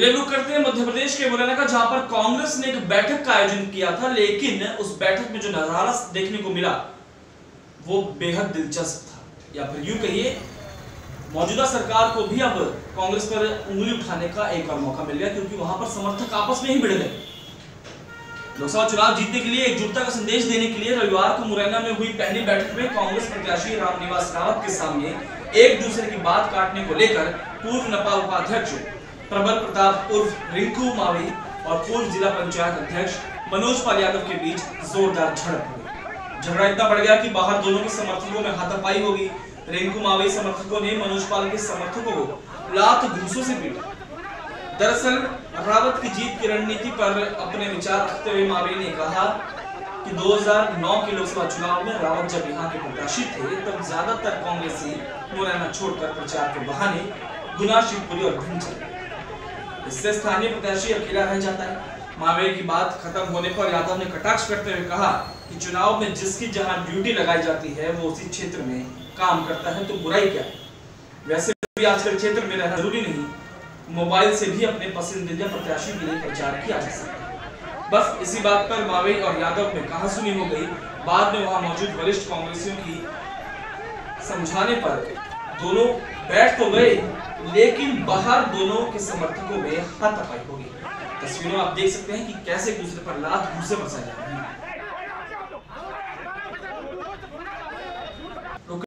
चलिए रुक करते हैं मध्य प्रदेश के मुरैना का, जहाँ पर कांग्रेस ने एक बैठक का आयोजन किया था, लेकिन उस बैठक में जो नज़ारा देखने को मिला, वो बेहद दिलचस्प था। या फिर यूँ कहिए, मौजूदा सरकार को भी अब कांग्रेस पर उंगली उठाने का एक और मौका मिल गया, क्योंकि वहाँ पर समर्थक आपस में ही भिड़ गए। लोकसभा चुनाव जीतने के लिए, एकजुटता का संदेश देने के लिए रविवार को मुरैना में हुई पहली बैठक में कांग्रेस प्रत्याशी रामनिवास रावत के सामने एक दूसरे की बात काटने को लेकर पूर्व नपा उपाध्यक्ष प्रबल प्रताप उर्फ़ रिंकू मावी और पूर्व जिला पंचायत अध्यक्ष मनोज पाल यादव के बीच जोरदार झड़प हुई। झगड़ा इतना बढ़ गया कि बाहर दोनों के समर्थकों में हाथापाई होगी। रिंकू मावी समर्थकों ने मनोज पाल के समर्थकों को लात घूसों से पीटा। दरअसल, रावत की जीत की रणनीति पर अपने विचार रखते हुए मावी ने कहा कि 2009 के लोकसभा चुनाव में रावत जब यहाँ के प्रत्याशी थे, तब ज़्यादातर कांग्रेसी मुरैना छोड़कर प्रचार के बहाने गुना शिवपुरी और भिंड चले इससे स्थानीय प्रत्याशी अकेला रह जाता है। मामले की बात खत्म होने पर यादव ने कटाक्ष करते हुए कहा कि चुनाव में जिसकी जहाँ ड्यूटी लगाई जाती है, वो उसी क्षेत्र में काम करता है तो बुराई क्या? वैसे भी आजकल क्षेत्र में रहना ज़रूरी नहीं। मोबाइल से भी अपने पसंदीदा प्रत्याशी के लिए प्रचार किया जा सकता बस इसी बात पर मावे और यादव में कहा सुनी हो गई। बाद में वहाँ मौजूद वरिष्ठ कांग्रेसियों की समझाने पर दोनों बैठ तो गए। लेकिन बाहर दोनों के समर्थकों में हाथापाई होगी। तस्वीरों आप देख सकते हैं कि कैसे दूसरे पर लात घूसे बसा जा रही है।